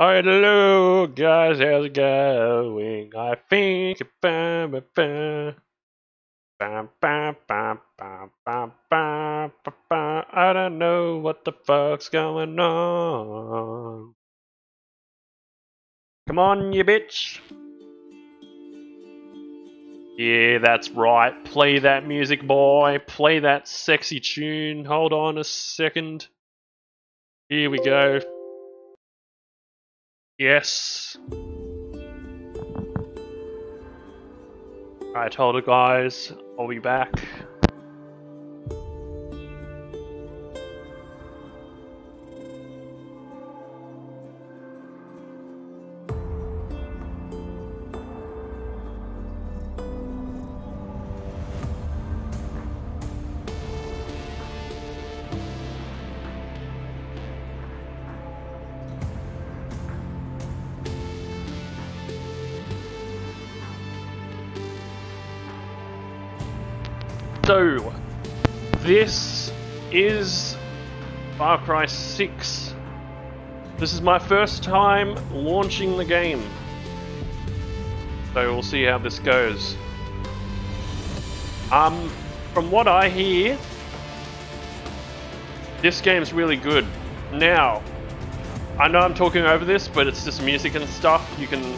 Alright, hello guys, how's it going? I think ba, ba, ba. Ba, ba, ba, ba, ba, ba, ba, ba. I don't know what the fuck's going on. Come on, you bitch. Yeah, that's right. Play that music, boy. Play that sexy tune. Hold on a second. Here we go. Yes. I told the guys I'll be back. So, this is Far Cry 6. This is my first time launching the game. So we'll see how this goes. Um, from what I hear, this game's really good. Now, I know I'm talking over this, but it's just music and stuff. You can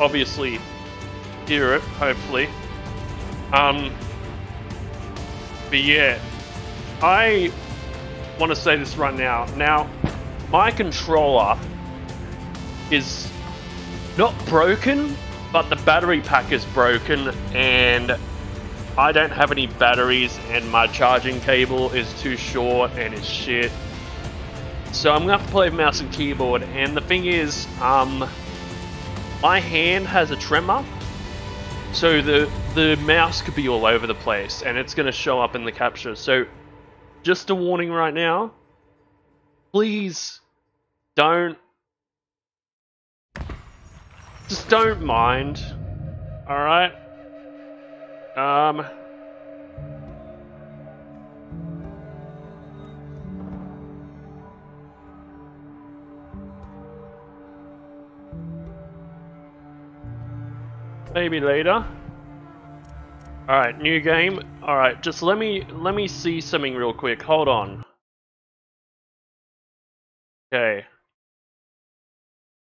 obviously hear it, hopefully. Um, but yeah, I want to say this right now. Now, my controller is not broken, but the battery pack is broken, and I don't have any batteries, and my charging cable is too short and it's shit. So I'm gonna have to play mouse and keyboard, and the thing is, um, my hand has a tremor, so the the mouse could be all over the place and it's going to show up in the capture. So just a warning right now. Please don't just don't mind. All right? Um Maybe later. Alright, new game. Alright, just let me let me see something real quick. Hold on. Okay.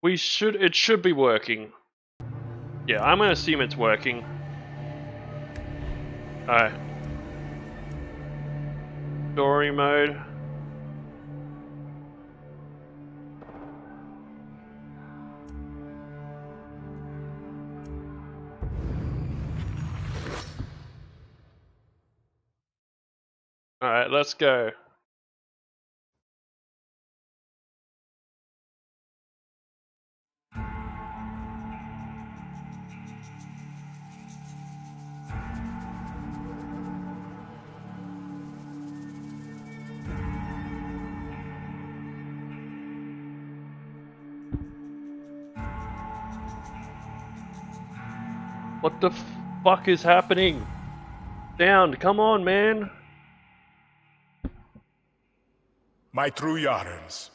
We should it should be working. Yeah, I'm gonna assume it's working. Alright. Story mode. Alright, let's go. What the fuck is happening? Down, come on, man. My true Yarans,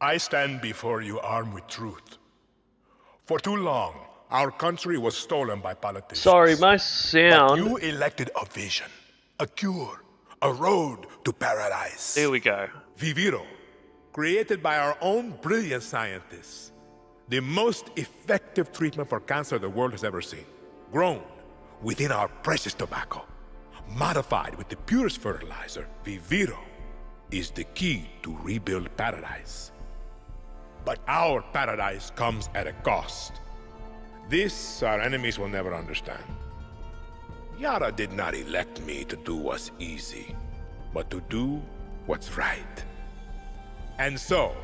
I stand before you armed with truth. For too long, our country was stolen by politicians. Sorry, my sound. But you elected a vision, a cure, a road to paradise. Here we go. Viviro, created by our own brilliant scientists. The most effective treatment for cancer the world has ever seen. Grown within our precious tobacco. Modified with the purest fertilizer, Viviro is the key to rebuild paradise. But our paradise comes at a cost. This our enemies will never understand. Yara did not elect me to do what's easy, but to do what's right. And so,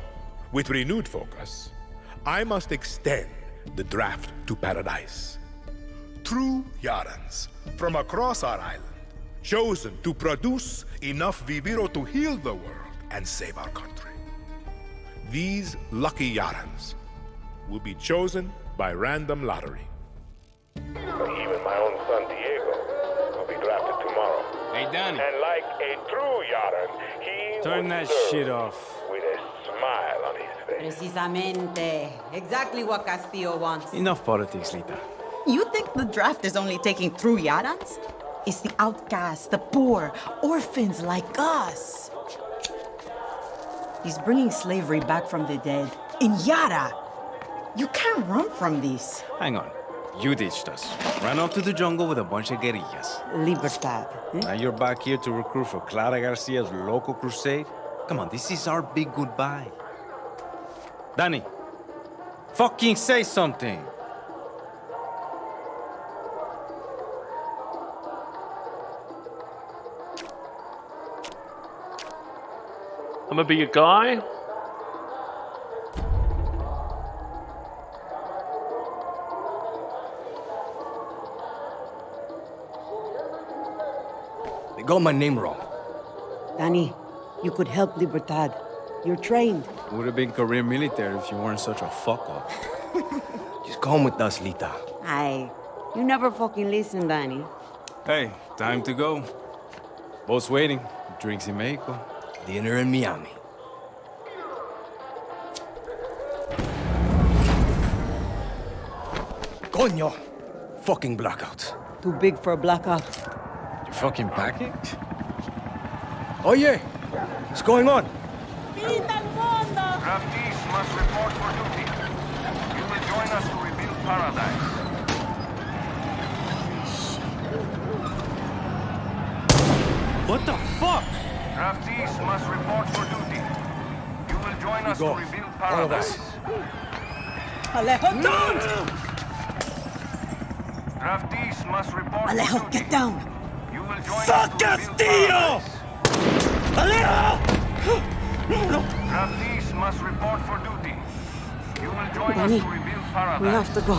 with renewed focus, I must extend the draft to paradise. True Yarans from across our island, chosen to produce enough Viviro to heal the world and save our country. These lucky Yarans will be chosen by random lottery. Even my own son Diego will be drafted tomorrow. Hey, Donnie, And like a true Yaran, he turn will that serve shit off. with a smile on his face. Precisamente. Exactly what Castillo wants. Enough politics, Lita. You think the draft is only taking through Yarans? It's the outcasts, the poor, orphans like us. He's bringing slavery back from the dead. In Yara! You can't run from this. Hang on. You ditched us. Ran off to the jungle with a bunch of guerrillas. Libertad. eh? Now you're back here to recruit for Clara Garcia's local crusade? Come on, this is our big goodbye. Danny, fucking say something. I'm gonna be a guy. They got my name wrong. Danny, you could help Libertad. You're trained. Would have been career military if you weren't such a fuck up. Just come with us, Lita. Aye. You never fucking listen, Danny. Hey, time to go. Boat's waiting. Drinks in Mexico. Dinner in Miami. Coño! Fucking blackout. Too big for a blackout. You fucking packing? Oh yeah! What's going on? Draftees must report for duty. You will join us to rebuild paradise. What the fuck? Draftees must report for duty. You will join us go. to rebuild All of us. paradise. Alejo, don't! Draftees must report for Alejo, duty. get down! You will join Fuck us to rebuild Castillo! paradise. Draftees must report for duty. You will join Danny, us to rebuild We have to go.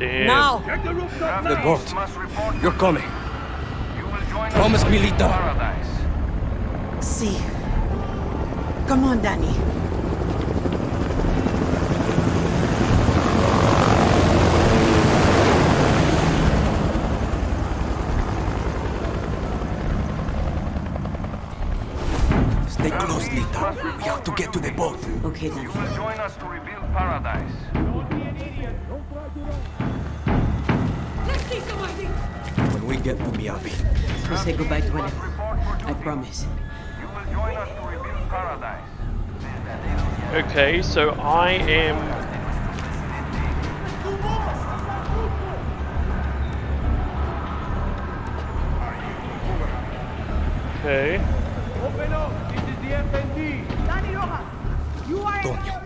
Damn. Now! The boat. report You're coming. You Promise us me, to Lita. paradise. See. Come on, Danny. Stay close, Lita. We have to get to the boat. Okay, Danny. You will join us to rebuild paradise. When we get to Miami. We'll say goodbye to Must Alejo. report for I duty. promise. You will join us to rebuild paradise. Okay, so I am. Okay. Open up! This is the FND! Toño, get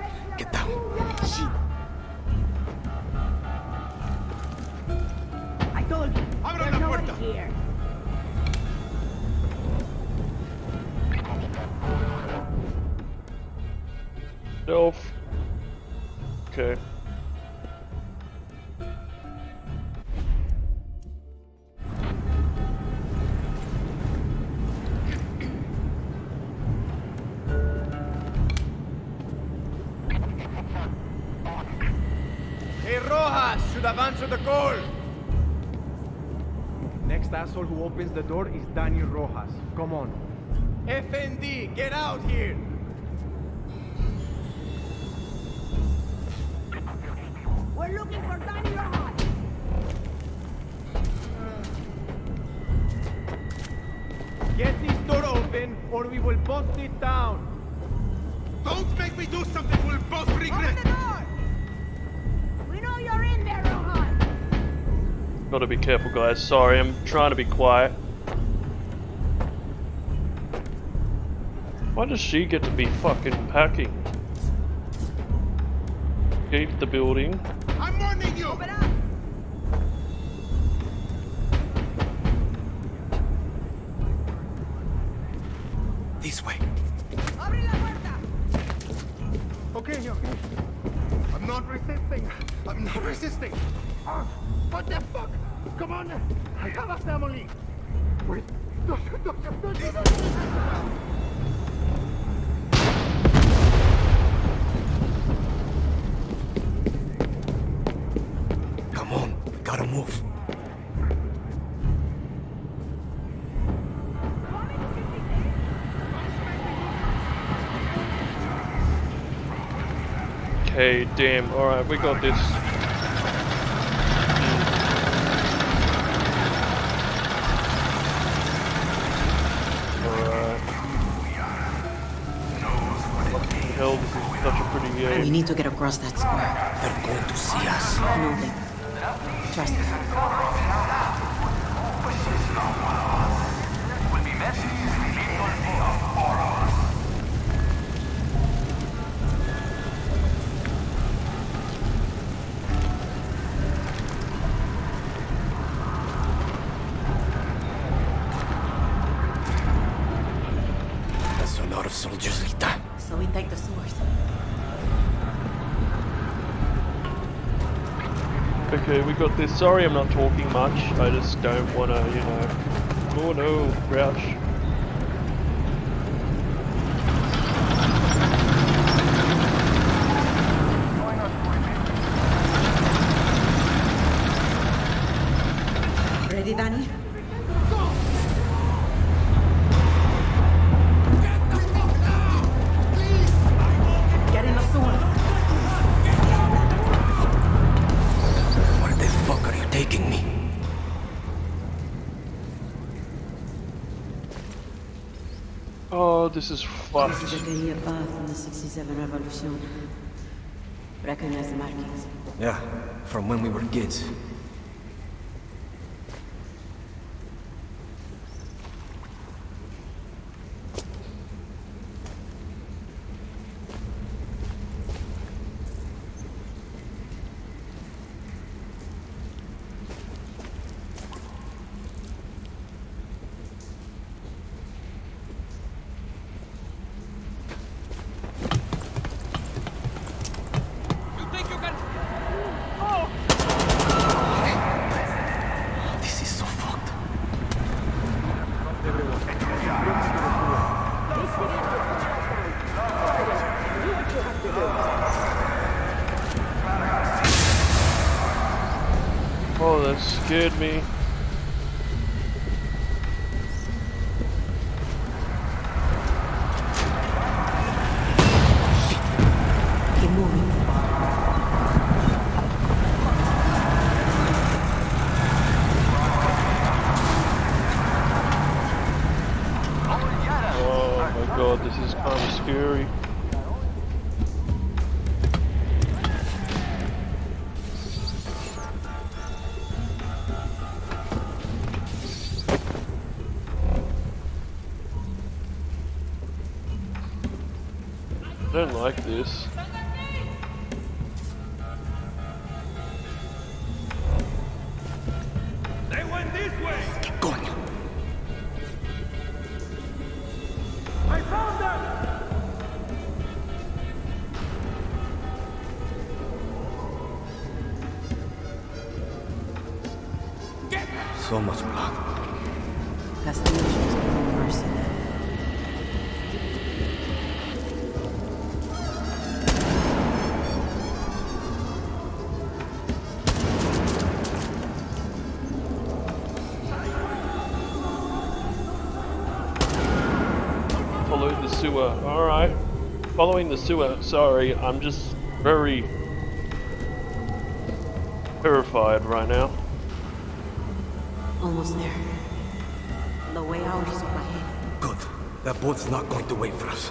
Rojas should have answered the call. Next asshole who opens the door is Danny Rojas. Come on. FND, get out here! We're looking for Danny Rojas! Get this door open or we will bust it down. Don't make me do something we'll both regret! Open the door! Gotta be careful, guys. Sorry, I'm trying to be quiet. Why does she get to be fucking packing? Keep the building. I'm warning you! This way. Okay, okay. I'm not resisting. I'm not resisting. Ah, what the fuck? Come on! I have a family! Wait! No, no, no, no, gotta move. Okay, damn. Alright, we got this. Need to get across that square. They're going to see us. No, they... Trust me. That's a lot of soldiers, Lita. So we take the sewers. Okay, we got this. Sorry I'm not talking much. I just don't wanna, you know. Oh no, crouch. This is This fucked. is a from the 67 Revolution. Recognize the markings. Yeah, from when we were kids. Scared me. Don't like this. Following the sewer. Sorry, I'm just very terrified right now. Almost there. The way out is up ahead. Good. That boat's not going to wait for us.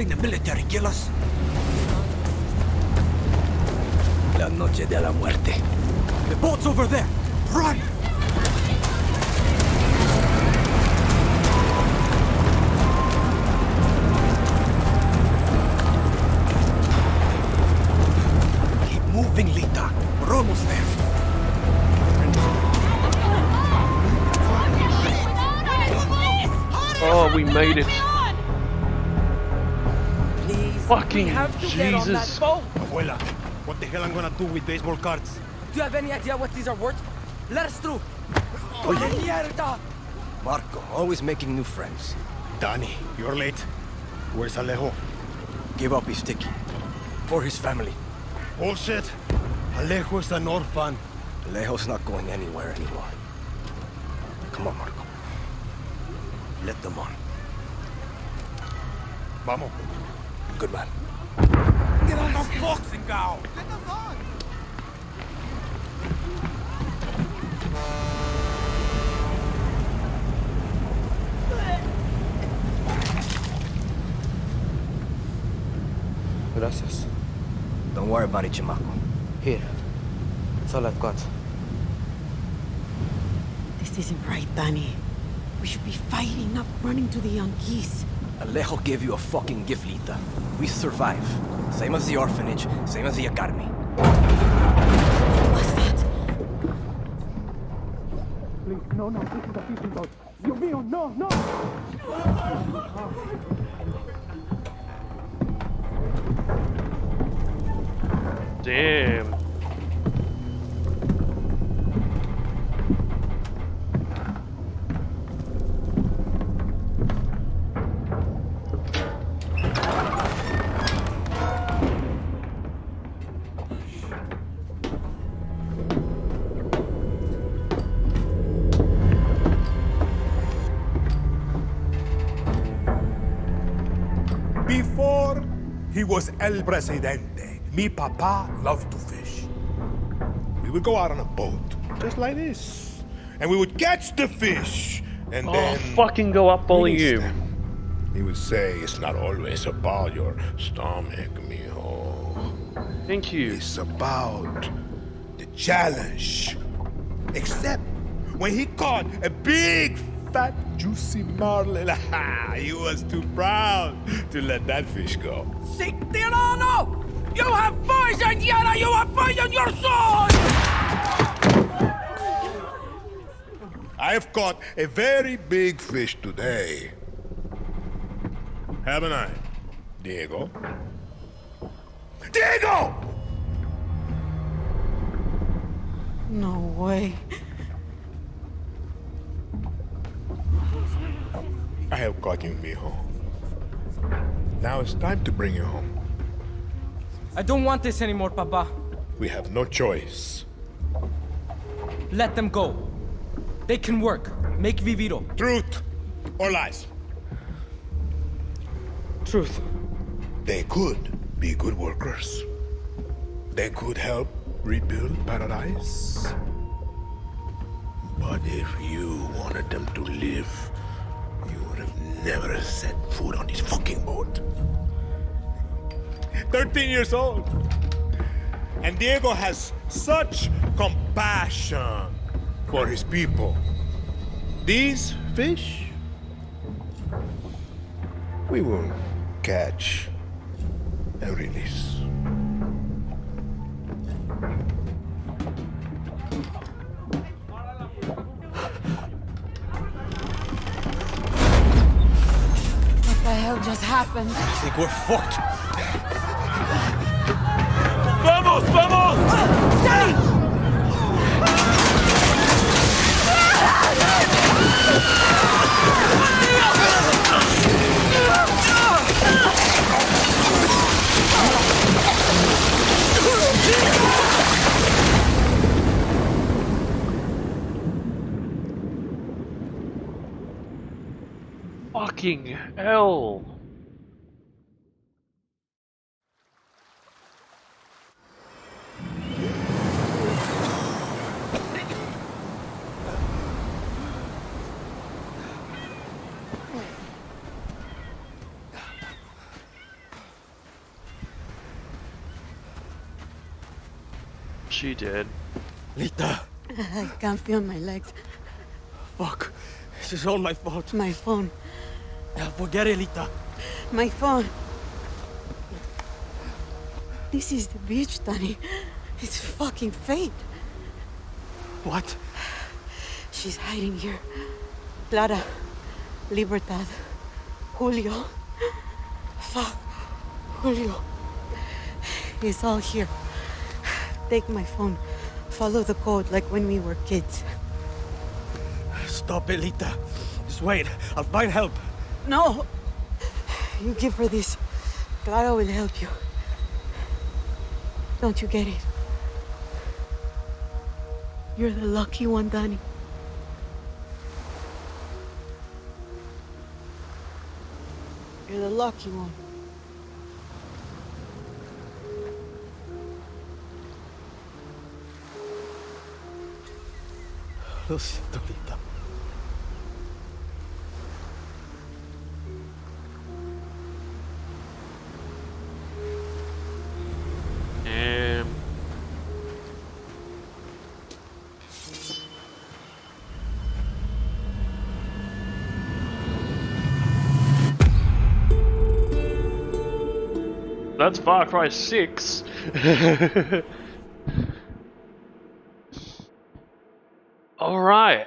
Letting the military kill us. La noche de la muerte. The boat's over there. Run! Fucking we have to get on that Jesus. boat. Abuela, what the hell I'm gonna do with baseball cards? Do you have any idea what these are worth? Let us through. Por mierda! Marco, always making new friends. Danny, you're late. Where's Alejo? Give up his ticket. For his family. Bullshit. Alejo is an orphan. Alejo's not going anywhere anymore. Come on, Marco. Let them on. Vamos. Good man. Get on the boxing gown. Gracias. Don't worry about it, Chamaco. Here. That's all I've got. This isn't right, Danny. We should be fighting, not running to the Yankees. Alejo gave you a fucking gift, Lita. We survive. Same as the orphanage, same as the academy. What's that? Please, no, no, this is a fishing boat. Dios mío, no, no! Damn. Was El Presidente, mi papa loved to fish. We would go out on a boat, just like this, and we would catch the fish, and Oh, then fucking go up release volume. them. He would say, "It's not always about your stomach, mijo. Thank you. It's about the challenge." Except when he caught a big, fat, juicy marlin, he was too proud to let that fish go. Si Tirano! You have poisoned Yara! You have poisoned your soul! I have caught a very big fish today. Haven't I, Diego? Diego! No way. I have caught you, mijo. Now it's time to bring you home. I don't want this anymore, Papa. We have no choice. Let them go. They can work. Make Viviro. Truth or lies? Truth. They could be good workers. They could help rebuild paradise. But if you wanted them to live, you would have never set foot on this fucking boat. 13 years old. And Diego has such compassion for his people. These fish, we will catch and release. Happened? I think we're fucked. Vamos, vamos! Fucking hell. She did. Lita, I can't feel my legs. fuck. This is all my fault. My phone. Yeah, forget it, Lita. My phone. This is the beach, Danny. It's fucking fate. What? She's hiding here. Clara, Libertad, Julio. Fuck, Julio. It's all here. Take my phone. Follow the code like when we were kids. Stop it, Lita. Just wait. I'll find help. No! You give her this. Clara will help you. Don't you get it? You're the lucky one, Danny. You're the lucky one. Lo siento, That's Far Cry 6. Alright.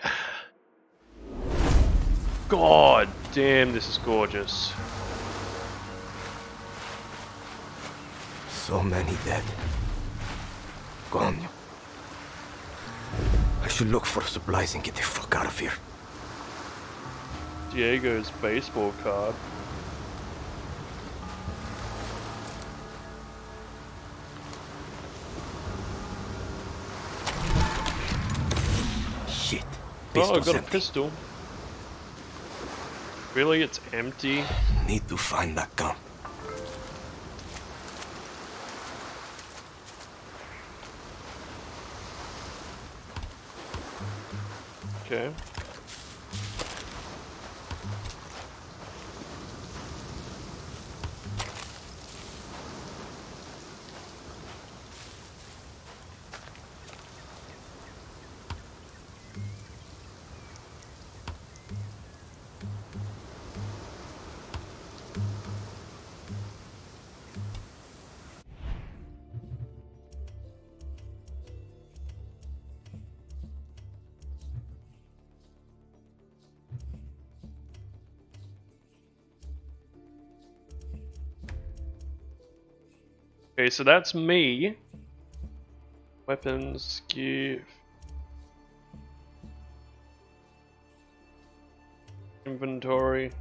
God damn, this is gorgeous. So many dead. Gone. I should look for supplies and get the fuck out of here. Diego's baseball card. Shit. Oh, I got a empty. pistol. Really? It's empty? Need to find that gun. Okay. Okay, so that's me. Weapons, give. Inventory.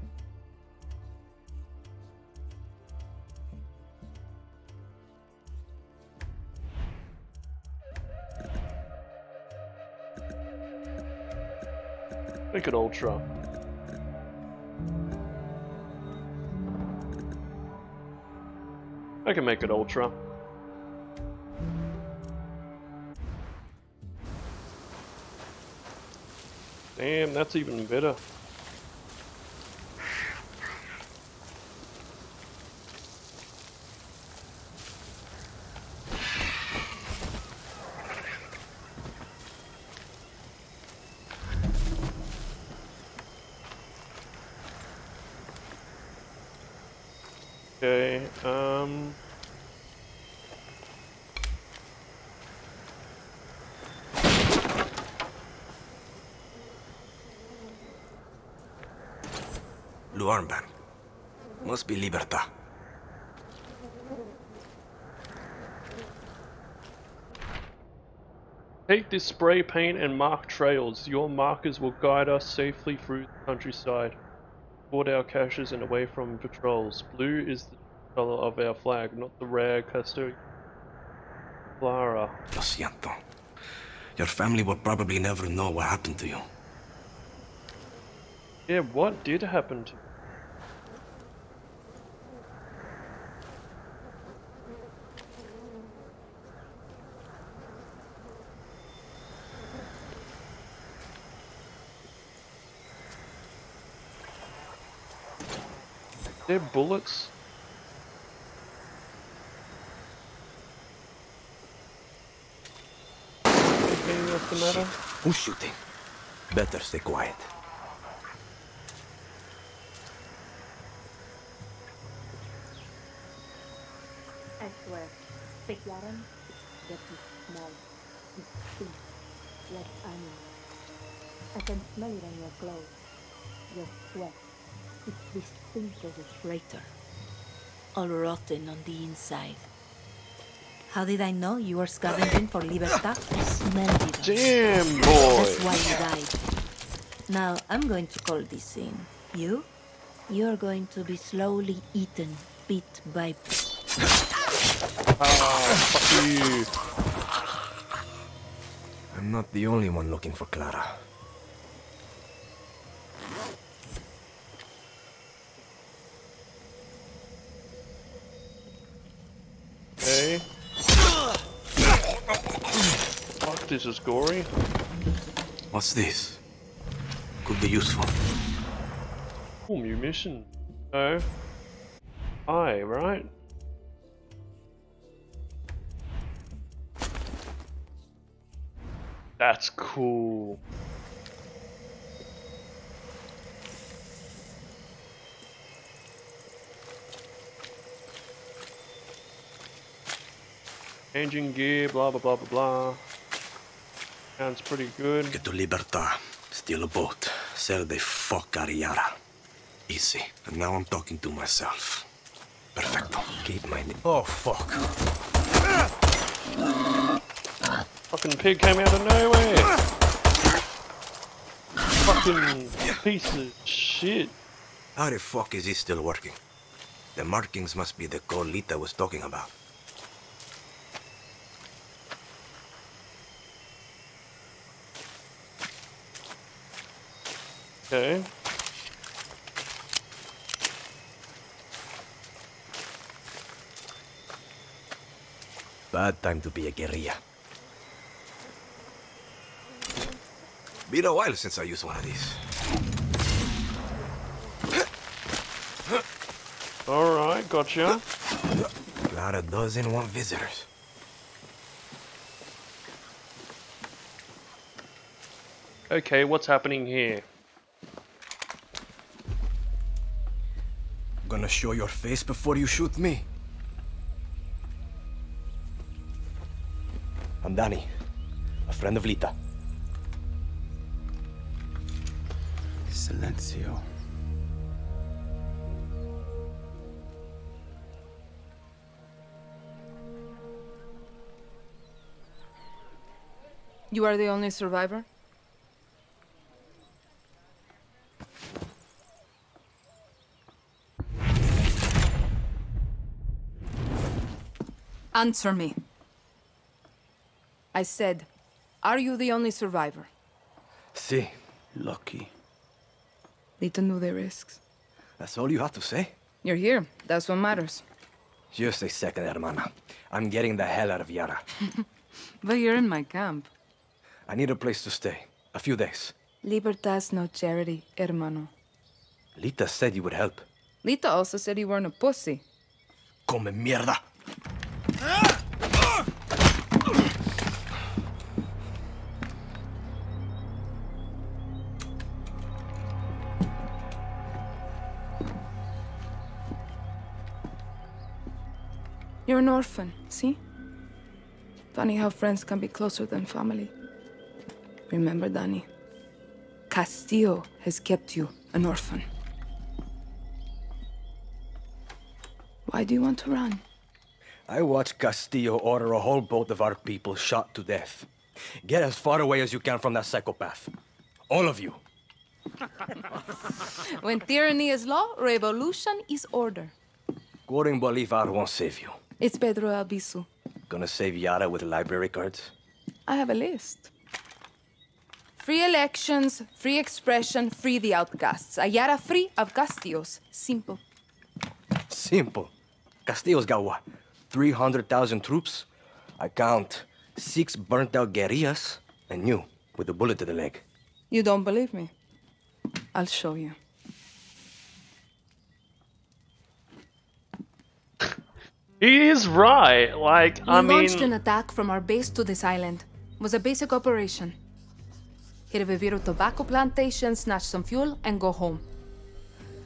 Make it ultra. I can make it ultra. Damn, that's even better. Okay, um... Blue armband. Must be Libertad. Take this spray paint and mark trails. Your markers will guide us safely through the countryside, toward our caches and away from patrols. Blue is the color of our flag, not the rare custody. Clara. Lo siento. Your family will probably never know what happened to you. Yeah, what did happen to They're bullets. What's? Who's shooting? Better stay quiet. I swear, Pekyaran gets small. It stinks like onion. I can smell it on your clothes. Your sweat. It's distinctly traitor. All rotten on the inside. How did I know you were scavenging for Libertad? I smelled it. Damn, boy. That's why you died. Now I'm going to call this in. You? You're going to be slowly eaten, bit by bit. Ah, fuck you. I'm not the only one looking for Clara. Okay. Fuck, this is gory. What's this? Could be useful. Oh, munition. No. I, right? That's cool. Engine gear, blah blah blah blah blah. Sounds pretty good. Get to Libertad. Steal a boat. Sell the fuck out of Yara. Easy. And now I'm talking to myself. Perfecto. Keep my... Oh, fuck. Fucking pig came out of nowhere. Fucking piece of shit. How the fuck is he still working? The markings must be the code Lita was talking about. Okay. Bad time to be a guerrilla. Been a while since I used one of these. Alright, gotcha. Clara a dozen want visitors. Okay, what's happening here? Gonna show your face before you shoot me? I'm Danny, a friend of Lita. Silencio. You are the only survivor? Answer me. I said, are you the only survivor? Si. Lucky. Lita knew the risks. That's all you have to say? You're here. That's what matters. Just a second, hermana. I'm getting the hell out of Yara. But you're in my camp. I need a place to stay. A few days. Libertad's no charity, hermano. Lita said you would help. Lita also said you weren't a pussy. Come mierda! You're an orphan, see? Funny how friends can be closer than family. Remember, Danny, Castillo has kept you an orphan. Why do you want to run? I watched Castillo order a whole boat of our people shot to death. Get as far away as you can from that psychopath. All of you. When tyranny is law, revolution is order. Quoting Bolivar won't save you. It's Pedro Albizu. Gonna save Yara with library cards? I have a list. Free elections, free expression, free the outcasts. A Yara free of Castillos. Simple. Simple. Castillo's got what? 300,000 troops? I count six burnt out guerrillas and you with a bullet to the leg. You don't believe me? I'll show you. He is right. Like, We I launched an attack from our base to this island. was a basic operation. Hit a Viviro tobacco plantation, snatch some fuel, and go home.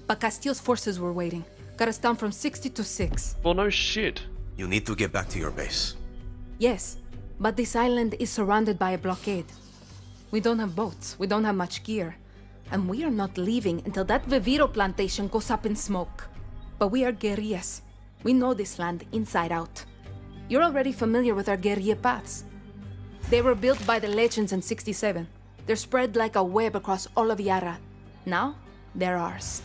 But Castillo's forces were waiting. Got us down from 60 to 6. Well, no shit. You need to get back to your base. Yes, but this island is surrounded by a blockade. We don't have boats, we don't have much gear. And we are not leaving until that Viviro plantation goes up in smoke. But we are guerrillas. We know this land inside out. You're already familiar with our guerrilla paths. They were built by the legends in 67. They're spread like a web across all of Yara. Now, they're ours.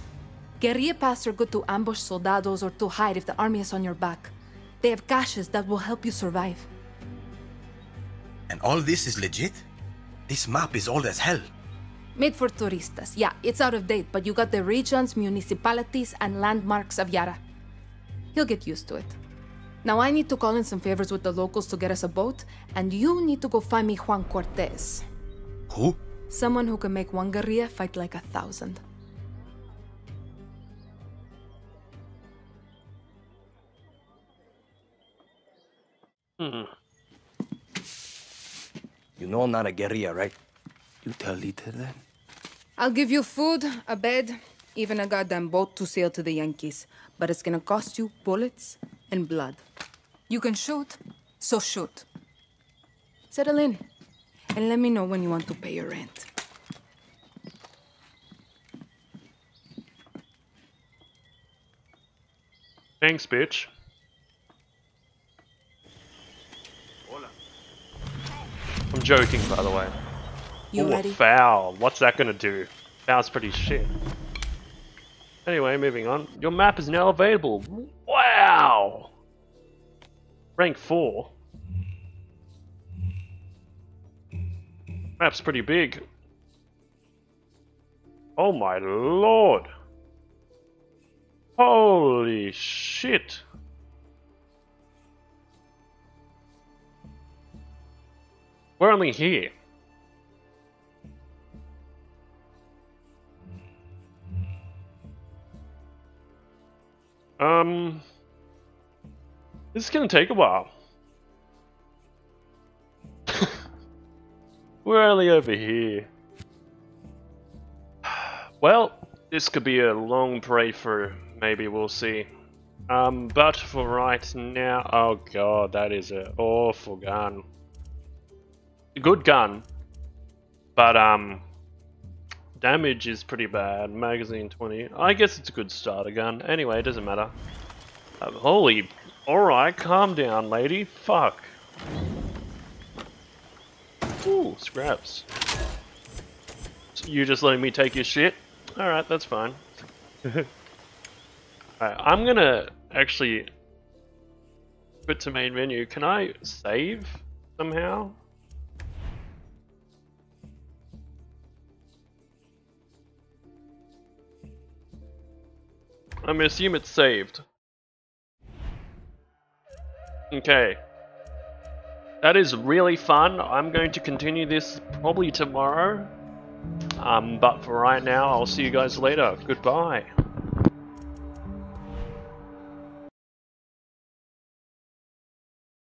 Guerrilla paths are good to ambush soldados or to hide if the army is on your back. They have caches that will help you survive. And all this is legit? This map is old as hell. Made for turistas. Yeah, it's out of date, but you got the regions, municipalities, and landmarks of Yara. You'll get used to it. Now I need to call in some favors with the locals to get us a boat, and you need to go find me Juan Cortez. Who? Someone who can make one guerrilla fight like a thousand. Hmm. You know I'm not a guerrilla, right? You tell Lita that? I'll give you food, a bed, even a goddamn boat to sail to the Yankees. But it's gonna cost you bullets and blood. You can shoot, so shoot. Settle in, and let me know when you want to pay your rent. Thanks, bitch. I'm joking, by the way. You Ooh, ready? Foul. What's that gonna do? Foul's pretty shit. Anyway, moving on. Your map is now available. Wow! Rank 4. Map's pretty big. Oh my lord! Holy shit! We're only here. Um, this is gonna take a while. We're only over here. Well, this could be a long playthrough. Maybe we'll see. Um, but for right now, oh god, that is an awful gun. A good gun, but um, damage is pretty bad. Magazine 20. I guess it's a good starter gun. Anyway, it doesn't matter. Um, holy, alright, calm down, lady. Fuck. Ooh, scraps. So you just letting me take your shit? Alright, that's fine. Alright, I'm gonna actually Put to main menu. Can I save somehow? I'm gonna assume it's saved. Okay. That is really fun. I'm going to continue this probably tomorrow. Um, but for right now, I'll see you guys later. Goodbye.